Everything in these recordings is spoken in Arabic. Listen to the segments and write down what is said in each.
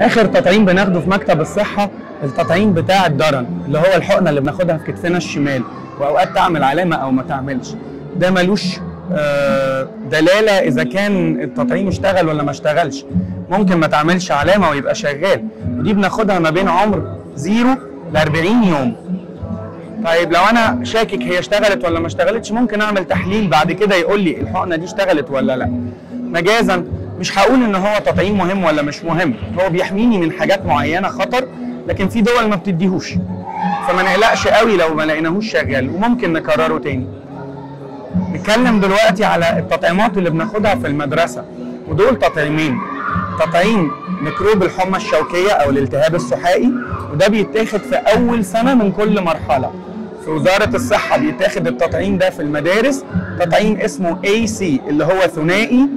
آخر تطعيم بناخده في مكتب الصحة التطعيم بتاع الدرن اللي هو الحقنة اللي بناخدها في كتفنا الشمال وأوقات تعمل علامه أو ما تعملش. ده ملوش آه، دلالة إذا كان التطعيم اشتغل ولا ما اشتغلش. ممكن ما تعملش علامة ويبقى شغال. ودي بناخدها ما بين عمر زيرو ل 40 يوم. طيب لو أنا شاكك هي اشتغلت ولا ما اشتغلتش ممكن أعمل تحليل بعد كده يقول لي الحقنة دي اشتغلت ولا لأ. مجازا. مش هقول إن هو تطعيم مهم ولا مش مهم. هو بيحميني من حاجات معينة خطر لكن في دول ما بتديهوش. فما نقلقش قوي لو ما لقيناهوش شغال وممكن نكرره تاني. نتكلم دلوقتي على التطعيمات اللي بناخدها في المدرسة ودول تطعيمين. تطعيم ميكروب الحمى الشوكية أو الالتهاب السحائي وده بيتاخد في أول سنة من كل مرحلة. في وزارة الصحة بيتاخد التطعيم ده في المدارس. تطعيم اسمه AC اللي هو ثنائي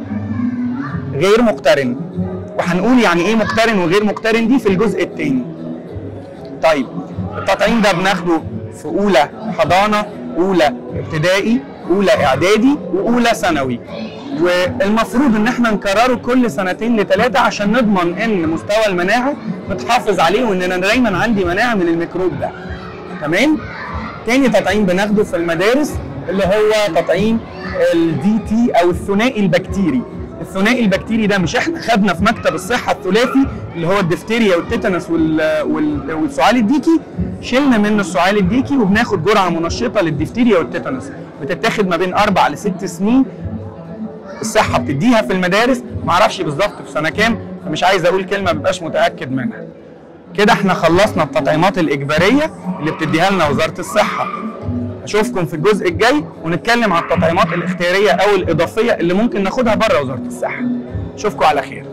غير مقترن. وهنقول يعني إيه مقترن وغير مقترن؟ دي في الجزء الثاني طيب التطعيم ده بناخده في أولى حضانة أولى ابتدائي أولى إعدادي وأولى ثانوي. والمفروض إن إحنا نكرره كل سنتين لثلاثه عشان نضمن إن مستوى المناعة متحافظ عليه وان أنا دايما عندي مناعة من الميكروب ده. تمام؟ تاني تطعيم بناخده في المدارس اللي هو تطعيم ال DT أو الثنائي البكتيري. الثنائي البكتيري ده مش إحنا خدنا في مكتب الصحة الثلاثي اللي هو الدفتيريا والتيتانوس وال... وال... والسعال الديكي شلنا منه السعال الديكي وبناخد جرعة منشطة للدفتيريا والتيتانوس بتتاخد ما بين أربع لست سنين الصحة بتديها في المدارس. معرفش بالظبط في سنة كام فمش عايز أقول كلمة مبقاش متأكد منها. كده إحنا خلصنا التطعيمات الإجبارية اللي بتديها لنا وزارة الصحة. اشوفكم في الجزء الجاي ونتكلم عن التطعيمات الاختيارية أو الإضافية اللي ممكن ناخدها بره وزارة الصحة. اشوفكم على خير.